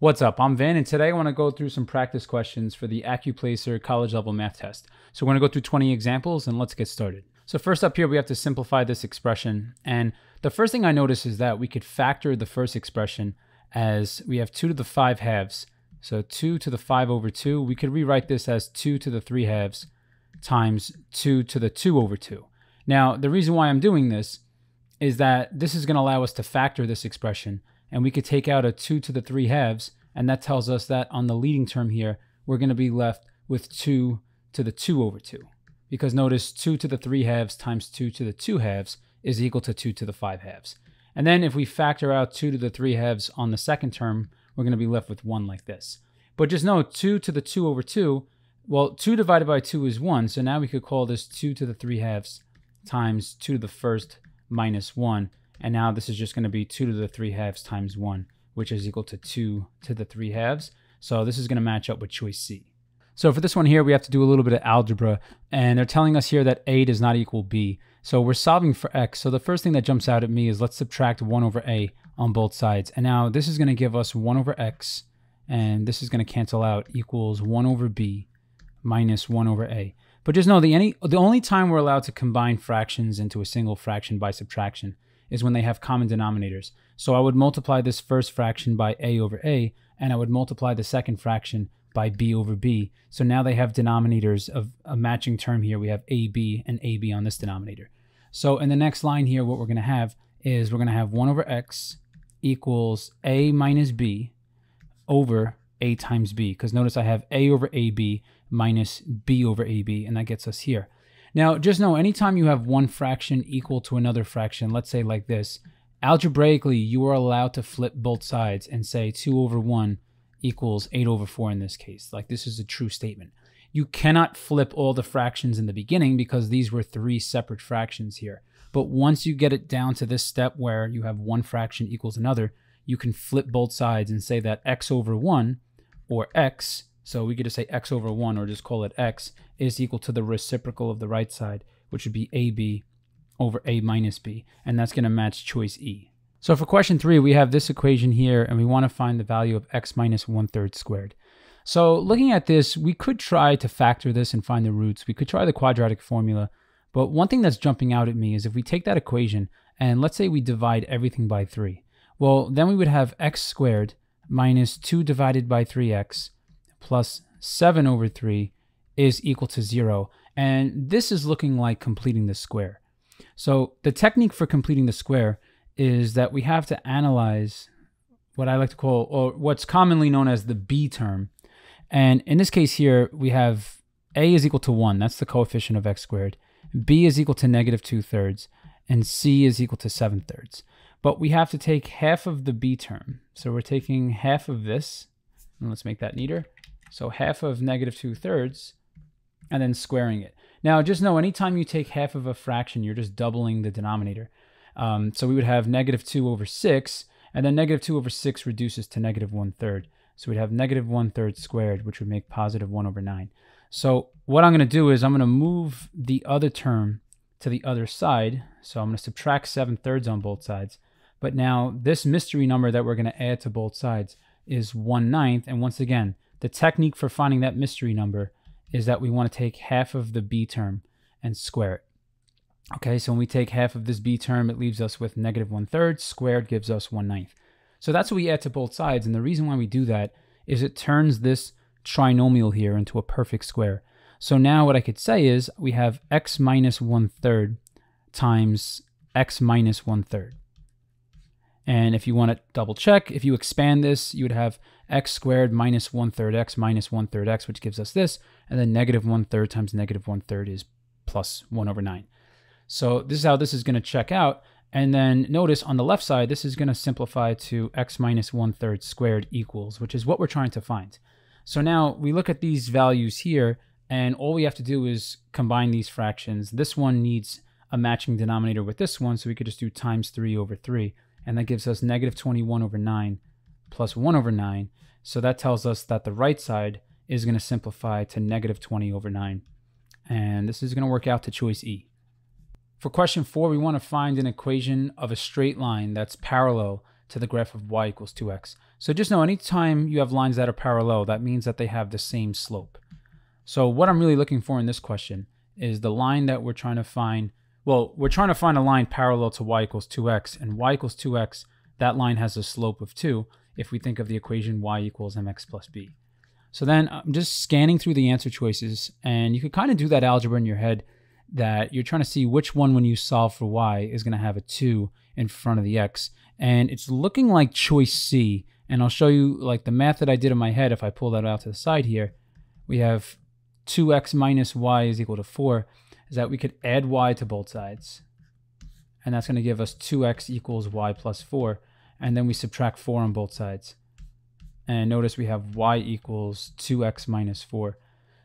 What's up? I'm Vin, and today I want to go through some practice questions for the AccuPlacer college level math test. So we're going to go through 20 examples and let's get started. So first up here, we have to simplify this expression. And the first thing I notice is that we could factor the first expression as we have 2 to the 5 halves. So 2 to the 5 over 2, we could rewrite this as 2 to the 3 halves times 2 to the 2 over 2. Now, the reason why I'm doing this is that this is going to allow us to factor this expression and we could take out a 2 to the 3 halves, and that tells us that on the leading term here, we're going to be left with 2 to the 2 over 2. Because notice 2 to the 3 halves times 2 to the 2 halves is equal to 2 to the 5 halves. And then if we factor out 2 to the 3 halves on the second term, we're going to be left with 1 like this. But just know 2 to the 2 over 2, well, 2 divided by 2 is 1, so now we could call this 2 to the 3 halves times 2 to the first minus 1, and now this is just going to be 2 to the 3 halves times 1, which is equal to 2 to the 3 halves. So this is going to match up with choice C. So for this one here, we have to do a little bit of algebra. And they're telling us here that A does not equal B. So we're solving for X. So the first thing that jumps out at me is let's subtract 1 over A on both sides. And now this is going to give us 1 over X. And this is going to cancel out equals 1 over B minus 1 over A. But just know the, any, the only time we're allowed to combine fractions into a single fraction by subtraction is when they have common denominators. So I would multiply this first fraction by a over a, and I would multiply the second fraction by b over b. So now they have denominators of a matching term here. We have ab and ab on this denominator. So in the next line here, what we're going to have is we're going to have 1 over x equals a minus b over a times b. Because notice I have a over ab minus b over ab, and that gets us here. Now, just know anytime you have one fraction equal to another fraction, let's say like this, algebraically, you are allowed to flip both sides and say 2 over 1 equals 8 over 4 in this case. Like this is a true statement. You cannot flip all the fractions in the beginning because these were three separate fractions here. But once you get it down to this step where you have one fraction equals another, you can flip both sides and say that x over 1 or x so we could just say x over 1 or just call it x is equal to the reciprocal of the right side, which would be ab over a minus b. And that's going to match choice E. So for question 3, we have this equation here, and we want to find the value of x minus 1 third squared. So looking at this, we could try to factor this and find the roots. We could try the quadratic formula. But one thing that's jumping out at me is if we take that equation and let's say we divide everything by 3. Well, then we would have x squared minus 2 divided by 3x plus 7 over 3 is equal to 0. And this is looking like completing the square. So the technique for completing the square is that we have to analyze what I like to call, or what's commonly known as the b term. And in this case here, we have a is equal to 1. That's the coefficient of x squared. b is equal to negative 2 thirds. And c is equal to 7 thirds. But we have to take half of the b term. So we're taking half of this. And let's make that neater. So half of negative 2 thirds, and then squaring it. Now, just know anytime you take half of a fraction, you're just doubling the denominator. Um, so we would have negative 2 over 6, and then negative 2 over 6 reduces to negative 1 third. So we'd have negative 1 third squared, which would make positive 1 over 9. So what I'm going to do is I'm going to move the other term to the other side. So I'm going to subtract 7 thirds on both sides. But now this mystery number that we're going to add to both sides is 1 ninth. And once again, the technique for finding that mystery number is that we want to take half of the b term and square it. Okay, so when we take half of this b term, it leaves us with negative one third. Squared gives us one ninth. So that's what we add to both sides. And the reason why we do that is it turns this trinomial here into a perfect square. So now what I could say is we have x minus one third times x minus one third. And if you want to double check, if you expand this, you would have x squared minus 1 third x minus 1 third x, which gives us this. And then negative 1 third times negative 1 third is plus 1 over 9. So this is how this is going to check out. And then notice on the left side, this is going to simplify to x minus 1 third squared equals, which is what we're trying to find. So now we look at these values here, and all we have to do is combine these fractions. This one needs a matching denominator with this one, so we could just do times 3 over 3 and that gives us negative 21 over 9 plus 1 over 9. So that tells us that the right side is going to simplify to negative 20 over 9. And this is going to work out to choice E. For question 4, we want to find an equation of a straight line that's parallel to the graph of y equals 2x. So just know anytime you have lines that are parallel, that means that they have the same slope. So what I'm really looking for in this question is the line that we're trying to find. Well, we're trying to find a line parallel to y equals 2x, and y equals 2x, that line has a slope of 2 if we think of the equation y equals mx plus b. So then uh, I'm just scanning through the answer choices, and you could kind of do that algebra in your head that you're trying to see which one when you solve for y is going to have a 2 in front of the x. And it's looking like choice C. And I'll show you like the math that I did in my head if I pull that out to the side here. We have 2x minus y is equal to 4 is that we could add y to both sides. And that's going to give us 2x equals y plus 4. And then we subtract 4 on both sides. And notice we have y equals 2x minus 4.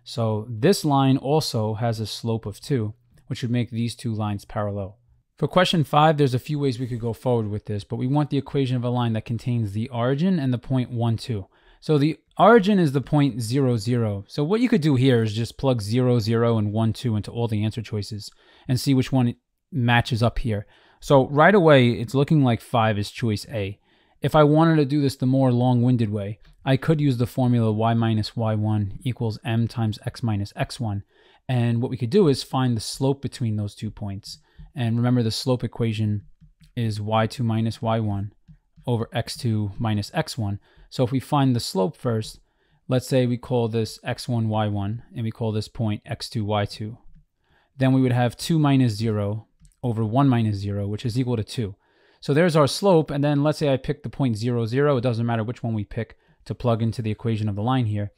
So this line also has a slope of 2, which would make these two lines parallel. For question 5, there's a few ways we could go forward with this, but we want the equation of a line that contains the origin and the point 1, 2. So the origin is the point 0, 0. So what you could do here is just plug 0, 0 and 1, 2 into all the answer choices and see which one matches up here. So right away, it's looking like 5 is choice A. If I wanted to do this the more long-winded way, I could use the formula y minus y1 equals m times x minus x1. And what we could do is find the slope between those two points. And remember the slope equation is y2 minus y1 over x2 minus x1. So if we find the slope first, let's say we call this x1, y1, and we call this point x2, y2. Then we would have 2 minus 0 over 1 minus 0, which is equal to 2. So there's our slope, and then let's say I pick the point 0, 0. It doesn't matter which one we pick to plug into the equation of the line here.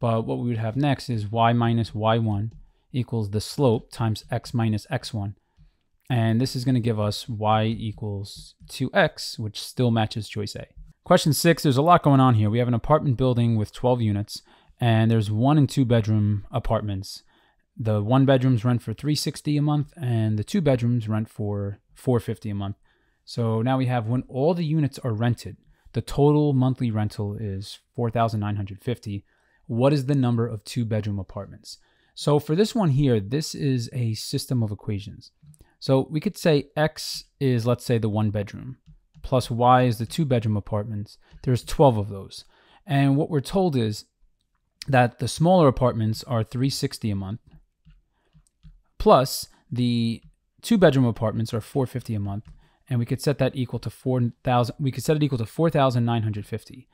But what we would have next is y minus y1 equals the slope times x minus x1. And this is going to give us y equals 2x, which still matches choice A. Question six, there's a lot going on here. We have an apartment building with 12 units, and there's one and two bedroom apartments. The one bedrooms rent for 360 a month, and the two bedrooms rent for 450 a month. So now we have when all the units are rented, the total monthly rental is 4,950. What is the number of two bedroom apartments? So for this one here, this is a system of equations. So we could say X is, let's say, the one bedroom, plus Y is the two bedroom apartments. There's 12 of those. And what we're told is that the smaller apartments are 360 a month, plus the two bedroom apartments are 450 a month, and we could set that equal to 4,000. We could set it equal to 4,950.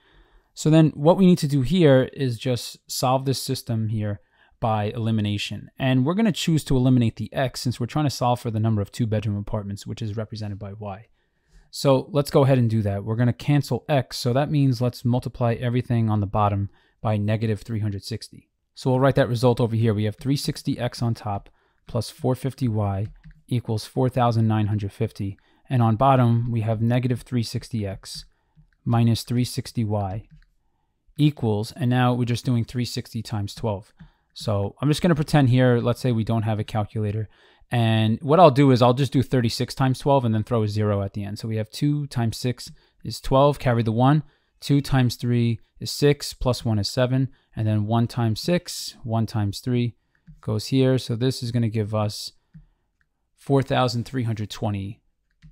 So then what we need to do here is just solve this system here by elimination. And we're going to choose to eliminate the x since we're trying to solve for the number of two bedroom apartments, which is represented by y. So let's go ahead and do that. We're going to cancel x. So that means let's multiply everything on the bottom by negative 360. So we'll write that result over here. We have 360x on top plus 450y equals 4,950. And on bottom, we have negative 360x minus 360y equals, and now we're just doing 360 times 12. So I'm just going to pretend here, let's say we don't have a calculator. And what I'll do is I'll just do 36 times 12 and then throw a zero at the end. So we have 2 times 6 is 12, carry the 1. 2 times 3 is 6, plus 1 is 7. And then 1 times 6, 1 times 3 goes here. So this is going to give us 4,320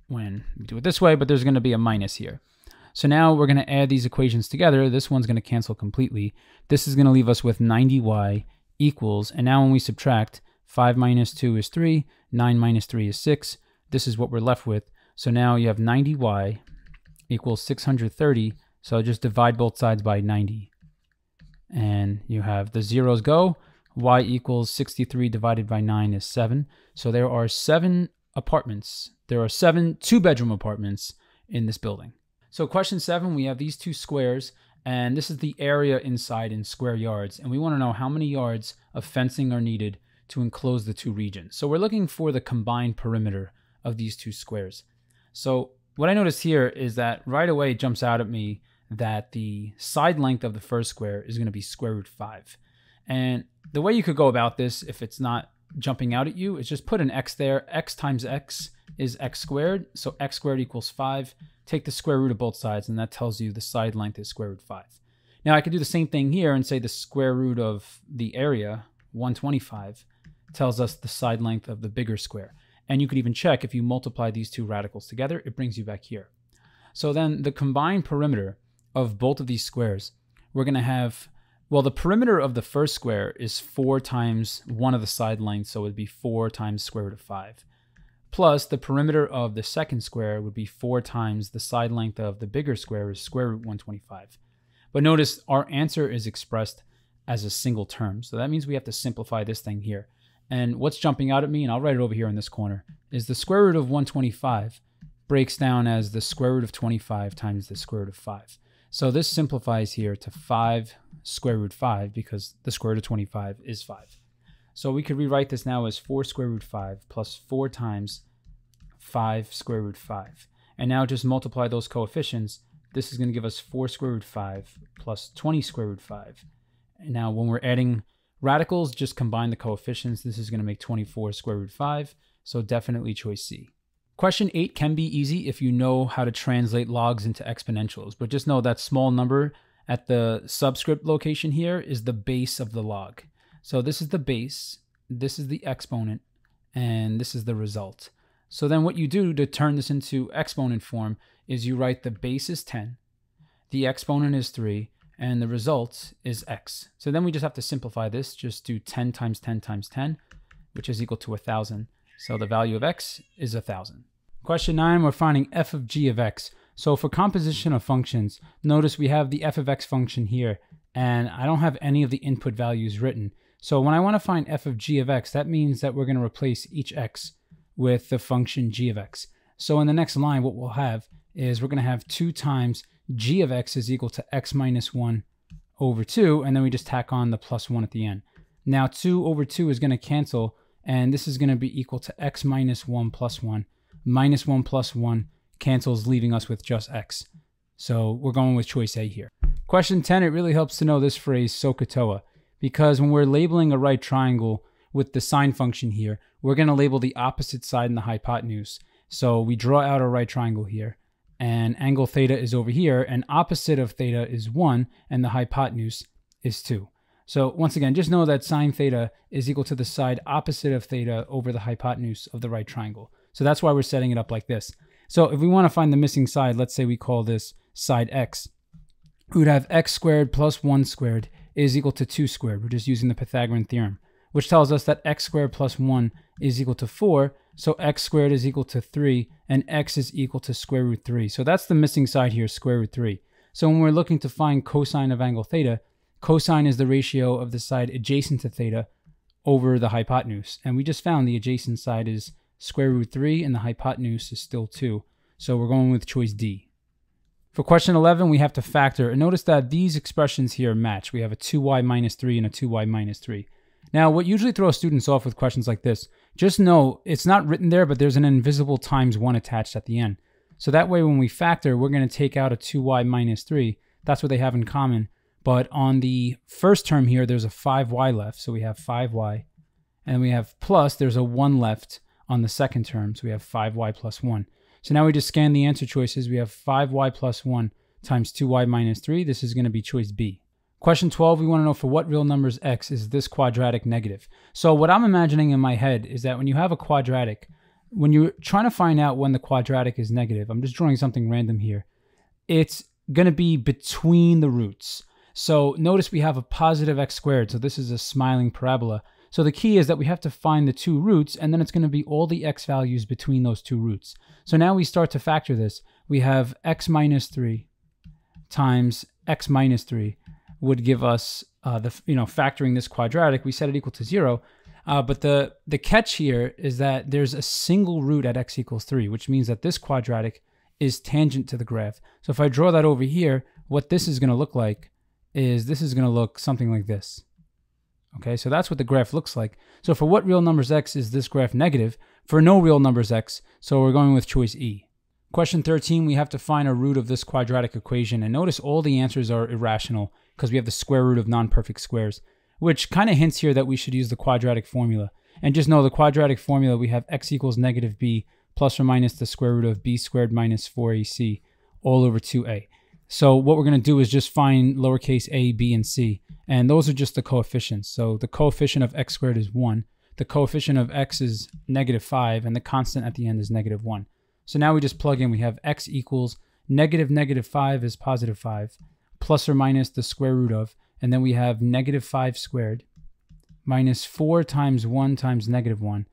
when we do it this way, but there's going to be a minus here. So now we're going to add these equations together. This one's going to cancel completely. This is going to leave us with 90y equals, and now when we subtract, 5 minus 2 is 3, 9 minus 3 is 6. This is what we're left with. So now you have 90y equals 630. So just divide both sides by 90. And you have the zeros go. Y equals 63 divided by 9 is 7. So there are seven apartments. There are seven two bedroom apartments in this building. So, question seven, we have these two squares, and this is the area inside in square yards. And we want to know how many yards of fencing are needed to enclose the two regions. So, we're looking for the combined perimeter of these two squares. So, what I notice here is that right away it jumps out at me that the side length of the first square is going to be square root 5. And the way you could go about this, if it's not jumping out at you is just put an x there. x times x is x squared. So x squared equals 5. Take the square root of both sides, and that tells you the side length is square root 5. Now I could do the same thing here and say the square root of the area, 125, tells us the side length of the bigger square. And you could even check if you multiply these two radicals together, it brings you back here. So then the combined perimeter of both of these squares, we're going to have, well, the perimeter of the first square is 4 times one of the side lengths, so it would be 4 times square root of 5. Plus, the perimeter of the second square would be 4 times the side length of the bigger square is square root 125. But notice our answer is expressed as a single term. So that means we have to simplify this thing here. And what's jumping out at me, and I'll write it over here in this corner, is the square root of 125 breaks down as the square root of 25 times the square root of 5. So this simplifies here to 5 square root 5 because the square root of 25 is 5. So we could rewrite this now as 4 square root 5 plus 4 times 5 square root 5. And now just multiply those coefficients. This is going to give us 4 square root 5 plus 20 square root 5. And now when we're adding radicals, just combine the coefficients. This is going to make 24 square root 5. So definitely choice C. Question 8 can be easy if you know how to translate logs into exponentials, but just know that small number at the subscript location here is the base of the log. So this is the base, this is the exponent, and this is the result. So then what you do to turn this into exponent form is you write the base is 10, the exponent is 3, and the result is x. So then we just have to simplify this, just do 10 times 10 times 10, which is equal to 1,000. So the value of x is 1,000. Question 9, we're finding f of g of x. So for composition of functions, notice we have the f of x function here, and I don't have any of the input values written. So when I want to find f of g of x, that means that we're going to replace each x with the function g of x. So in the next line, what we'll have is we're going to have 2 times g of x is equal to x minus 1 over 2, and then we just tack on the plus 1 at the end. Now 2 over 2 is going to cancel, and this is going to be equal to x minus 1 plus 1. Minus 1 plus 1 cancels, leaving us with just x. So we're going with choice A here. Question 10, it really helps to know this phrase SOHCAHTOA, because when we're labeling a right triangle with the sine function here, we're going to label the opposite side in the hypotenuse. So we draw out a right triangle here and angle theta is over here, and opposite of theta is 1, and the hypotenuse is 2. So once again, just know that sine theta is equal to the side opposite of theta over the hypotenuse of the right triangle. So that's why we're setting it up like this. So if we want to find the missing side, let's say we call this side x, we would have x squared plus 1 squared is equal to 2 squared. We're just using the Pythagorean theorem, which tells us that x squared plus 1 is equal to 4, so x squared is equal to 3, and x is equal to square root 3. So that's the missing side here, square root 3. So when we're looking to find cosine of angle theta, cosine is the ratio of the side adjacent to theta over the hypotenuse. And we just found the adjacent side is square root 3, and the hypotenuse is still 2. So we're going with choice D. For question 11, we have to factor. And notice that these expressions here match. We have a 2y minus 3 and a 2y minus 3. Now, what usually throws students off with questions like this, just know it's not written there, but there's an invisible times 1 attached at the end. So that way when we factor, we're going to take out a 2y minus 3. That's what they have in common. But on the first term here, there's a 5y left. So we have 5y. And we have plus, there's a 1 left on the second term. So we have 5y plus 1. So now we just scan the answer choices. We have 5y plus 1 times 2y minus 3. This is going to be choice B. Question 12, we want to know for what real numbers x is this quadratic negative? So what I'm imagining in my head is that when you have a quadratic, when you're trying to find out when the quadratic is negative, I'm just drawing something random here, it's going to be between the roots. So notice we have a positive x squared, so this is a smiling parabola. So the key is that we have to find the two roots, and then it's going to be all the x values between those two roots. So now we start to factor this. We have x minus 3 times x minus 3 would give us uh, the you know factoring this quadratic. We set it equal to zero, uh, but the the catch here is that there's a single root at x equals three, which means that this quadratic is tangent to the graph. So if I draw that over here, what this is going to look like is this is going to look something like this. Okay, so that's what the graph looks like. So for what real numbers x is this graph negative? For no real numbers x, so we're going with choice E. Question 13, we have to find a root of this quadratic equation. And notice all the answers are irrational because we have the square root of non-perfect squares, which kind of hints here that we should use the quadratic formula. And just know the quadratic formula, we have x equals negative b plus or minus the square root of b squared minus 4ac all over 2a. So what we're going to do is just find lowercase a, b, and c. And those are just the coefficients. So the coefficient of x squared is 1. The coefficient of x is negative 5. And the constant at the end is negative 1. So now we just plug in, we have x equals negative negative 5 is positive 5, plus or minus the square root of, and then we have negative 5 squared minus 4 times 1 times negative 1,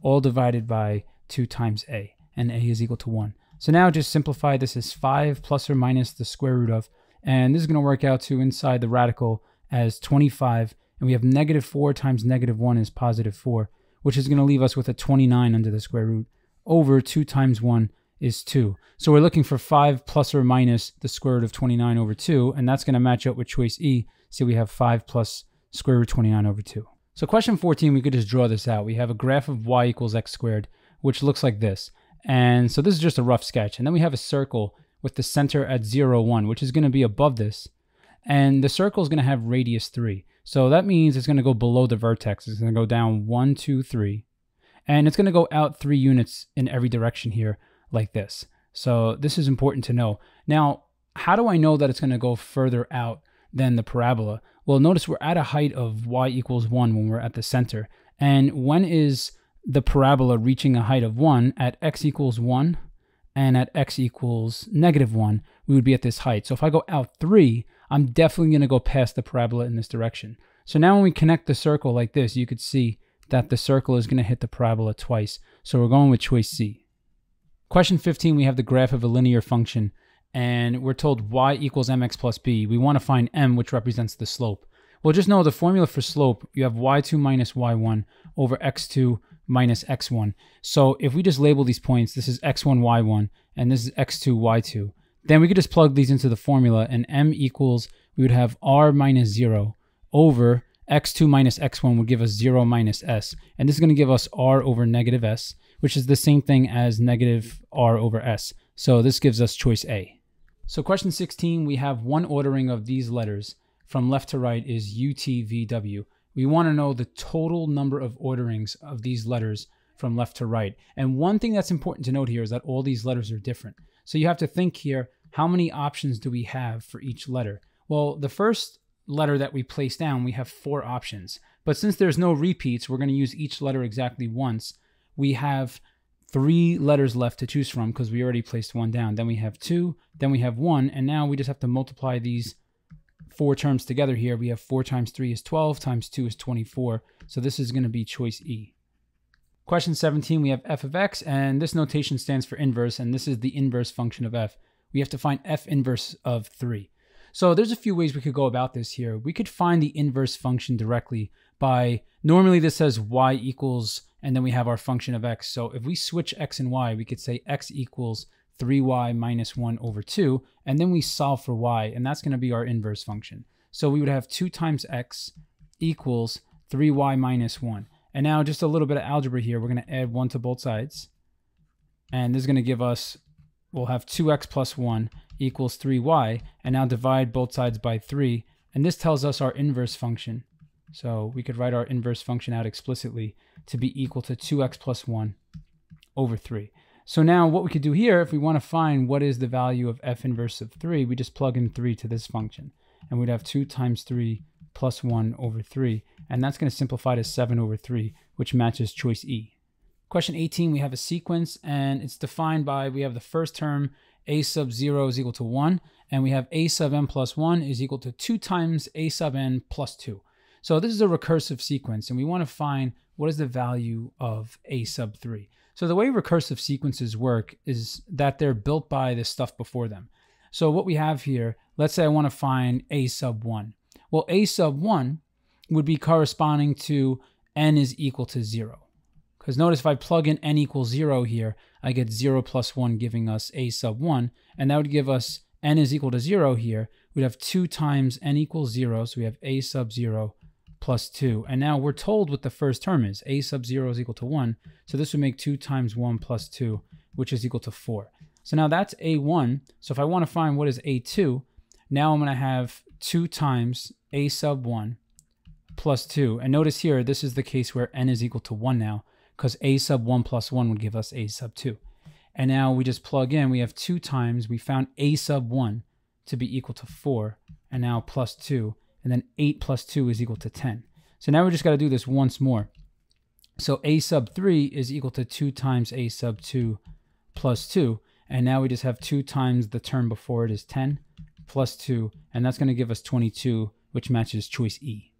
all divided by 2 times a, and a is equal to 1. So now just simplify this as 5 plus or minus the square root of, and this is going to work out to inside the radical as 25, and we have negative 4 times negative 1 is positive 4, which is going to leave us with a 29 under the square root, over 2 times 1 is 2. So we're looking for 5 plus or minus the square root of 29 over 2, and that's going to match up with choice E. So we have 5 plus square root 29 over 2. So question 14, we could just draw this out. We have a graph of y equals x squared, which looks like this. And so this is just a rough sketch. And then we have a circle with the center at 0, 1, which is going to be above this. And the circle is going to have radius 3. So that means it's going to go below the vertex. It's going to go down 1, 2, 3. And it's going to go out 3 units in every direction here like this. So this is important to know. Now, how do I know that it's going to go further out than the parabola? Well, notice we're at a height of y equals 1 when we're at the center. And when is the parabola reaching a height of 1 at x equals 1 and at x equals negative 1, we would be at this height. So if I go out 3, I'm definitely going to go past the parabola in this direction. So now when we connect the circle like this, you could see that the circle is going to hit the parabola twice. So we're going with choice C. Question 15, we have the graph of a linear function, and we're told y equals mx plus b. We want to find m, which represents the slope. Well, just know the formula for slope, you have y2 minus y1 over x2 minus x1. So if we just label these points, this is x1, y1, and this is x2, y2, then we could just plug these into the formula, and m equals, we would have r minus 0 over x2 minus x1 would give us 0 minus s. And this is going to give us r over negative s which is the same thing as negative r over s. So this gives us choice A. So question 16, we have one ordering of these letters from left to right is UTVW. We want to know the total number of orderings of these letters from left to right. And one thing that's important to note here is that all these letters are different. So you have to think here, how many options do we have for each letter? Well, the first letter that we place down, we have four options. But since there's no repeats, we're going to use each letter exactly once we have three letters left to choose from because we already placed one down. Then we have two, then we have one, and now we just have to multiply these four terms together here. We have 4 times 3 is 12, times 2 is 24. So this is going to be choice E. Question 17, we have f of x, and this notation stands for inverse, and this is the inverse function of f. We have to find f inverse of 3. So there's a few ways we could go about this here. We could find the inverse function directly by, normally this says y equals and then we have our function of x. So if we switch x and y, we could say x equals 3y minus 1 over 2, and then we solve for y, and that's going to be our inverse function. So we would have 2 times x equals 3y minus 1. And now just a little bit of algebra here. We're going to add 1 to both sides. And this is going to give us, we'll have 2x plus 1 equals 3y. And now divide both sides by 3. And this tells us our inverse function. So we could write our inverse function out explicitly to be equal to 2x plus 1 over 3. So now what we could do here, if we want to find what is the value of f inverse of 3, we just plug in 3 to this function. And we'd have 2 times 3 plus 1 over 3. And that's going to simplify to 7 over 3, which matches choice E. Question 18, we have a sequence, and it's defined by, we have the first term, a sub 0 is equal to 1, and we have a sub n plus 1 is equal to 2 times a sub n plus 2. So this is a recursive sequence, and we want to find what is the value of a sub 3. So the way recursive sequences work is that they're built by the stuff before them. So what we have here, let's say I want to find a sub 1. Well, a sub 1 would be corresponding to n is equal to 0. Because notice if I plug in n equals 0 here, I get 0 plus 1 giving us a sub 1. And that would give us n is equal to 0 here. We'd have 2 times n equals 0, so we have a sub 0 plus 2. And now we're told what the first term is. a sub 0 is equal to 1. So this would make 2 times 1 plus 2, which is equal to 4. So now that's a1. So if I want to find what is a2, now I'm going to have 2 times a sub 1 plus 2. And notice here, this is the case where n is equal to 1 now, because a sub 1 plus 1 would give us a sub 2. And now we just plug in, we have 2 times, we found a sub 1 to be equal to 4, and now plus 2 and then 8 plus 2 is equal to 10. So now we just got to do this once more. So a sub 3 is equal to 2 times a sub 2 plus 2. And now we just have 2 times the term before it is 10 plus 2, and that's going to give us 22, which matches choice E.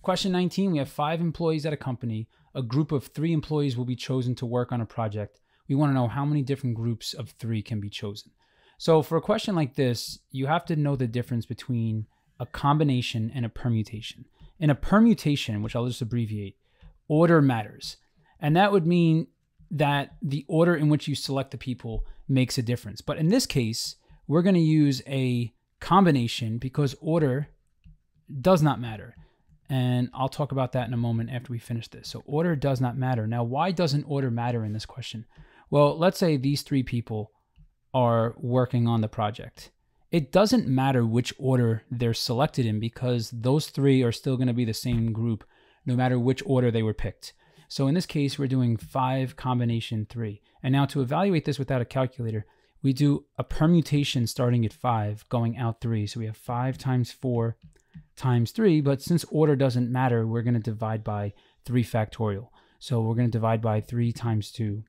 Question 19, we have five employees at a company. A group of three employees will be chosen to work on a project. We want to know how many different groups of three can be chosen. So for a question like this, you have to know the difference between a combination and a permutation. In a permutation, which I'll just abbreviate, order matters. And that would mean that the order in which you select the people makes a difference. But in this case, we're going to use a combination because order does not matter. And I'll talk about that in a moment after we finish this. So order does not matter. Now, why doesn't order matter in this question? Well, let's say these three people are working on the project. It doesn't matter which order they're selected in because those three are still going to be the same group no matter which order they were picked. So in this case, we're doing 5 combination 3. And now to evaluate this without a calculator, we do a permutation starting at 5, going out 3. So we have 5 times 4 times 3, but since order doesn't matter, we're going to divide by 3 factorial. So we're going to divide by 3 times 2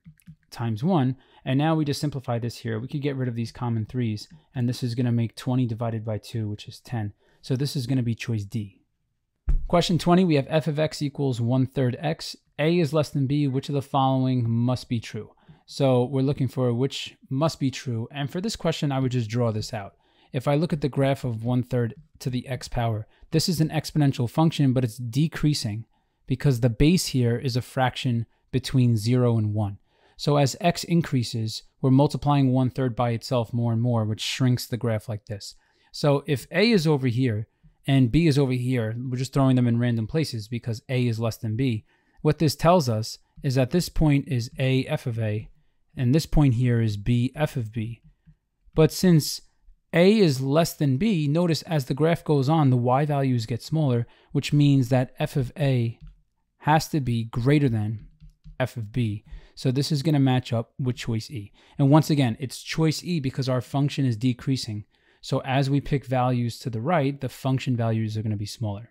times 1. And now we just simplify this here. We could get rid of these common 3's, and this is going to make 20 divided by 2, which is 10. So this is going to be choice D. Question 20, we have f of x equals 1 third x. a is less than b. Which of the following must be true? So we're looking for which must be true. And for this question, I would just draw this out. If I look at the graph of 1 third to the x power, this is an exponential function, but it's decreasing because the base here is a fraction between 0 and 1. So as x increases, we're multiplying 1 third by itself more and more, which shrinks the graph like this. So if a is over here, and B is over here. We're just throwing them in random places because A is less than B. What this tells us is that this point is A f of A, and this point here is B f of B. But since A is less than B, notice as the graph goes on, the y values get smaller, which means that f of A has to be greater than f of b. So this is going to match up with choice E. And once again, it's choice E because our function is decreasing. So as we pick values to the right, the function values are going to be smaller.